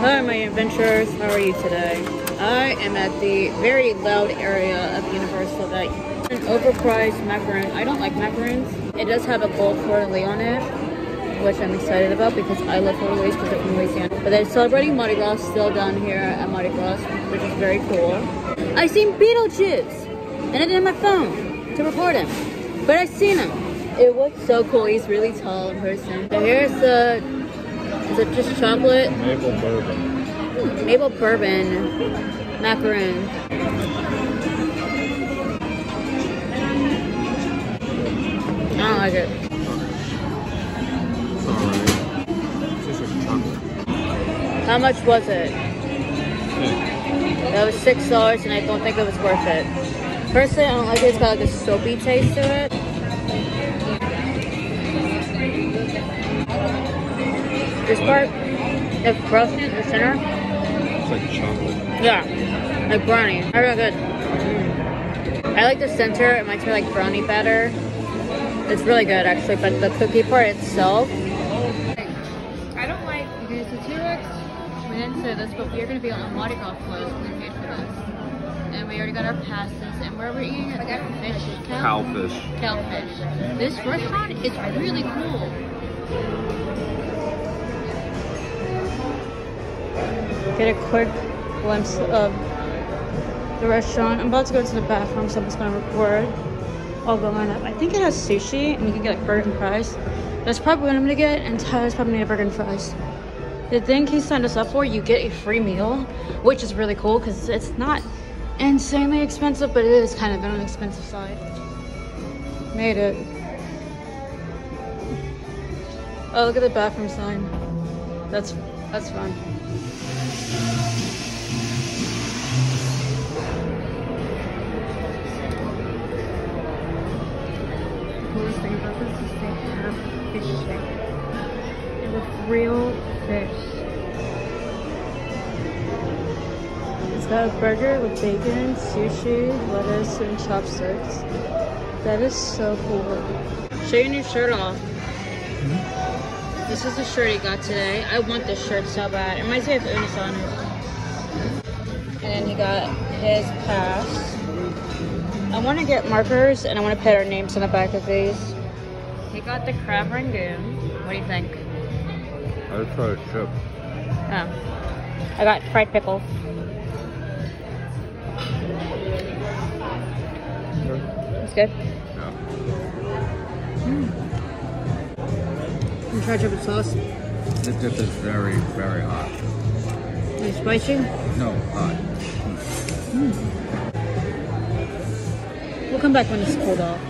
Hi, my adventurers. How are you today? I am at the very loud area of Universal that an overpriced macaron. I don't like macarons. It does have a gold fleur on it, which I'm excited about because I love fleur de because they're from Louisiana. But they're celebrating Mardi Gras still down here at Mardi Gras, which is very cool. I seen Beetlejuice, and I didn't have my phone to record him, but I seen him. It was so cool. He's really tall in person. So here's the is it just chocolate? Maple bourbon. Hmm, maple bourbon macaroon. I don't like it. It's alright. It's just like chocolate. How much was it? That was six dollars, and I don't think it was worth it. Personally, I don't like it. It's got like a soapy taste to it. This part, the frosting in the center, It's like chocolate. yeah, like brownie. I Very good. Mm. I like the center. It reminds me like brownie batter. It's really good actually, but the cookie part itself. I don't like because the T-Rex. We didn't say this, but we are going to be on a Mardi Gras float. We paid for this, and we already got our passes. And where we're eating at fish cow. Cowfish. Cowfish. This restaurant is really cool. Get a quick glimpse of the restaurant. I'm about to go to the bathroom, so I'm just gonna record. I'll go up. I think it has sushi, and you can get like burger and fries. That's probably what I'm gonna get, and Tyler's probably gonna get burger and fries. The thing he signed us up for, you get a free meal, which is really cool because it's not insanely expensive, but it is kind of on the expensive side. Made it. Oh, look at the bathroom sign. That's that's fun. Thing about this fish with real fish. It's got a burger with bacon, sushi, lettuce, and chopsticks. That is so cool. Show your new shirt off. This is the shirt he got today. I want this shirt so bad. It reminds me of Unis on it. And then he got his pass. I want to get markers and I want to put our names on the back of these. He got the crab rangoon. What do you think? Try a chip. Oh. I got fried pickles. It's good. Yeah. Mm. You try with sauce. This dip is very, very hot. Is it spicy? No, hot. Hmm. We'll come back when it's cooled off.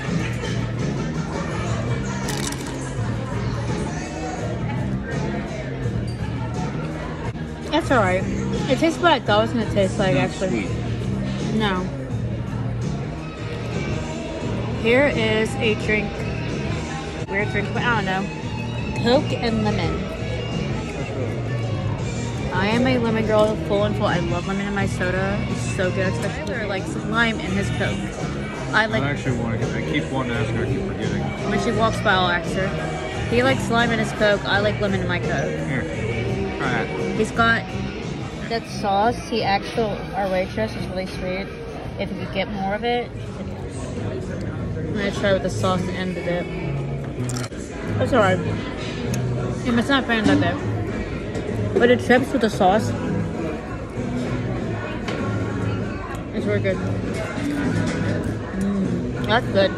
That's alright. It tastes what I thought it was gonna taste like Not actually. sweet. No. Here is a drink. Weird drink, but I don't know. Coke and lemon. I am a lemon girl, full and full. I love lemon in my soda. It's so good, especially or like some lime in his Coke. I like I actually want to get. I keep wanting to ask her. I keep forgetting. when she walks by, I'll ask her. He likes lime in his Coke. I like lemon in my Coke. Here, try it. He's got that sauce. He actual our waitress is really sweet. If you could get more of it, I'm gonna try with the sauce and the dip. That's alright. Yeah, it's not bad like that. But the chips with the sauce, it's really good. Mm, that's good.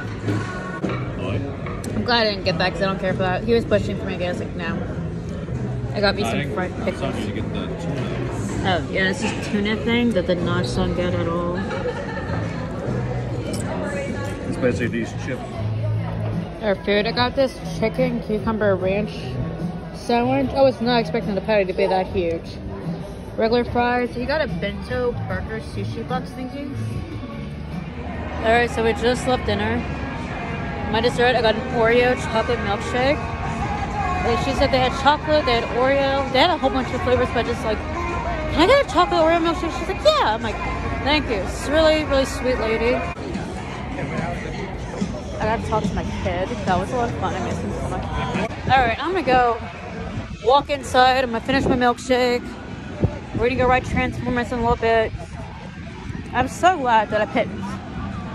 I'm glad I didn't get that because I don't care for that. He was pushing for me to get. I was like, no. I got me some fried pickles. You get the tuna. Oh, yeah, it's this tuna thing that did not sound good at all. It's basically these chips. Our food, I got this chicken cucumber ranch sandwich. I was not expecting the patty to be that huge. Regular fries. You got a bento burger sushi box thingy. Alright, so we just left dinner. My dessert, I got an Oreo chocolate milkshake. And she said they had chocolate, they had Oreo, they had a whole bunch of flavors, but just like, can I get a chocolate Oreo milkshake? She's like, yeah. I'm like, thank you. It's really, really sweet lady. I got to talk to my kid. That was a lot of fun. I miss him so much. All right, I'm gonna go walk inside. I'm gonna finish my milkshake. We're gonna go ride Transformers in a little bit. I'm so glad that I picked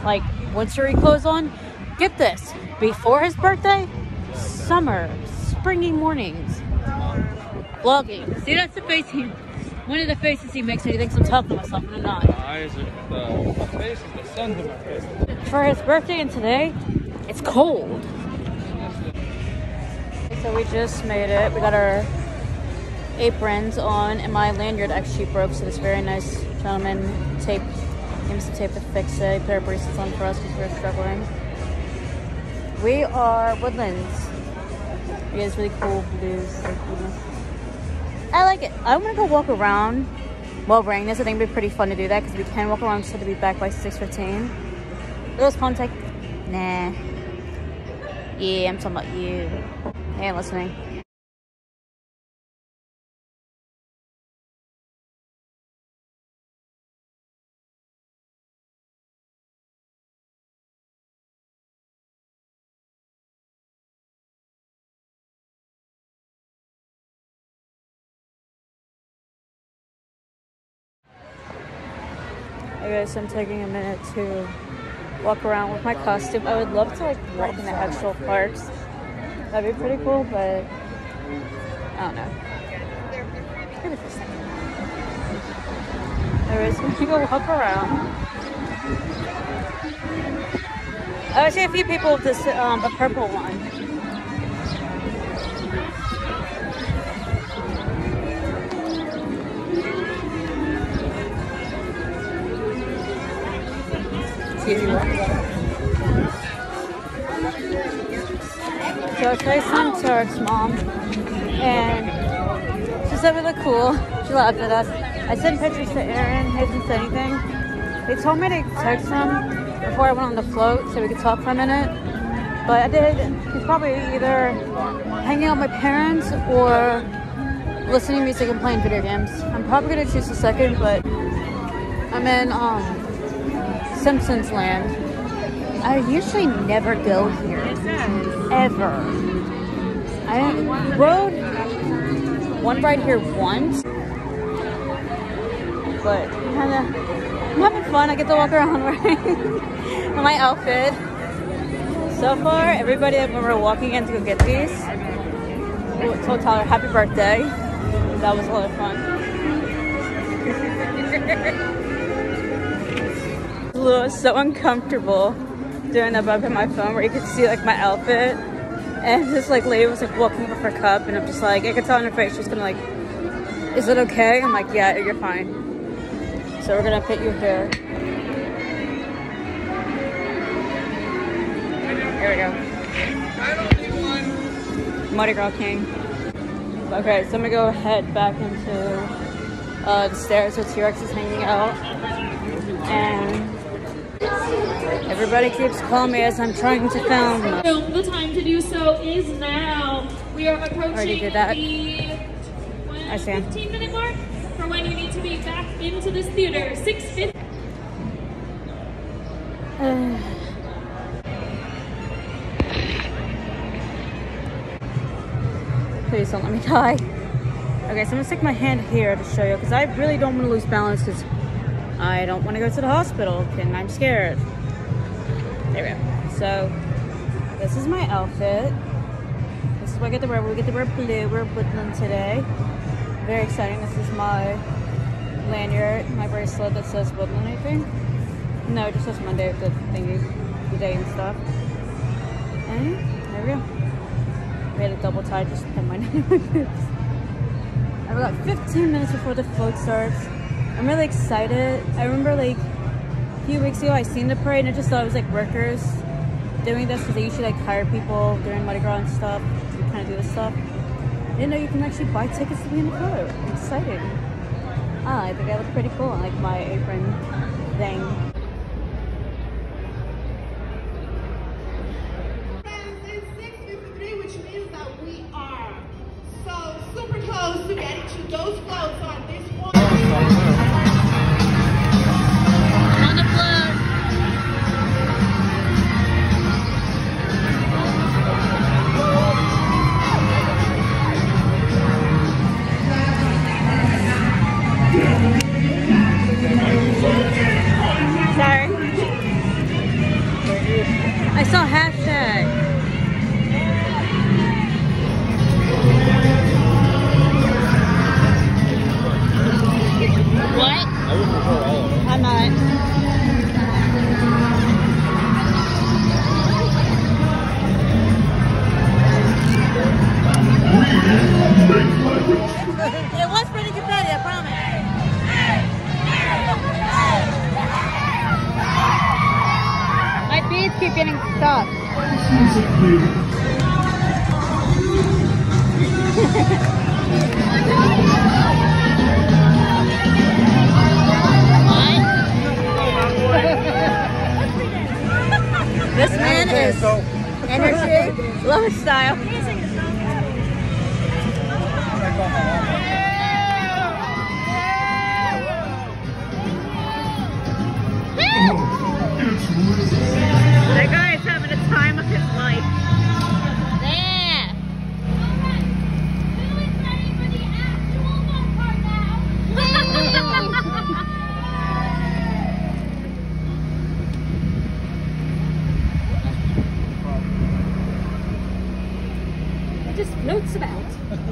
like wintry clothes on. Get this, before his birthday, summer, springy mornings, vlogging. See, that's the face he, one of the faces he makes when he thinks I'm talking to myself and I'm not. The eyes are the, the face is the sun to my face. For his birthday and today, it's cold. So we just made it. We got our aprons on and my lanyard actually broke so this very nice gentleman tape gave me some tape to fix it. He put our bracelets on for us because we were struggling. We are Woodlands. It is really cool blues. I like it. I'm gonna go walk around while wearing this. I think it'd be pretty fun to do that because we can walk around. So to be back by 6.15. Those contact. Nah. Yeah, I'm talking about you. Hey, listening. I guess I'm taking a minute to walk around with my costume. I would love to like walk in the actual parks. That'd be pretty cool, but I don't know. There is we're gonna go walk around. I see a few people with this um a purple one. Excuse me. So I to Turk's mom, and she said we look cool. She laughed at us. I sent pictures to Aaron. He didn't say anything. They told me to text him before I went on the float so we could talk for a minute. But I did. He's probably either hanging out with my parents or listening to music and playing video games. I'm probably gonna choose the second, but I'm in um, Simpsons Land. I usually never go here. Ever. I rode one ride here once. But kind of, I'm having fun. I get to walk around wearing my outfit. So far, everybody when we're walking in to go get these, oh, told Tyler happy birthday. That was a lot of fun. It was so uncomfortable doing above in my phone where you could see like my outfit. And this like lady was like walking with her cup and I'm just like I could tell in her face she's gonna like is it okay? I'm like yeah you're fine. So we're gonna put you here. Here we go. Mardi Gras King. Okay so I'm gonna go head back into uh, the stairs where T-Rex is hanging out. And Everybody keeps calling me as I'm trying to film. The time to do so is now. We are approaching Already did that. the I see. 15 minute mark for when you need to be back into this theater. 6.50. Please don't let me die. Okay, so I'm gonna stick my hand here to show you because I really don't want to lose balance because I don't want to go to the hospital and I'm scared. There we go. So this is my outfit. This is what I get to wear. We get to wear blue. We're Woodland today. Very exciting. This is my lanyard, my bracelet that says Woodland, I think. No, it just says Monday, the thingy, the day and stuff. And there we go. We had a double tie just to pin my name. I've got 15 minutes before the float starts. I'm really excited. I remember like few weeks ago I seen the parade and I just thought it was like workers doing this because they usually like hire people during Mardi Gras and stuff to kind of do this stuff. I didn't know you can actually buy tickets to be in the float. I'm. Ah, I think I look pretty cool. I like my apron thing. It's 6.53, which means that we are so super close to getting to those floats on this one. I saw hashtag. What? I would prefer all. I'm not. Make Stop. this man is energy, lifestyle. That Just notes about.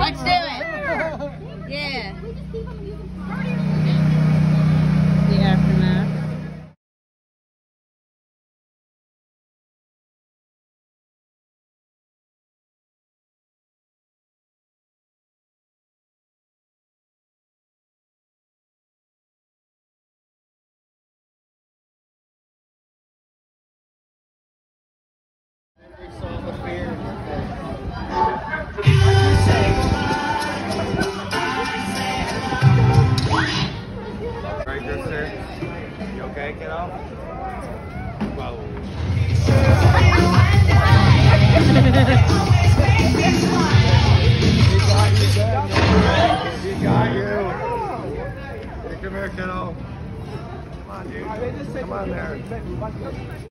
Let's do it. Yeah. The aftermath. Right sir. You okay, kiddo? Well, he got you, good. He got you. Hey, come here, kiddo. Come on, dude. Come on there.